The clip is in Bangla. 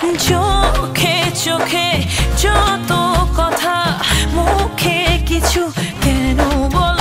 চোখে চোখে যত কথা মুখে কিছু কেন বল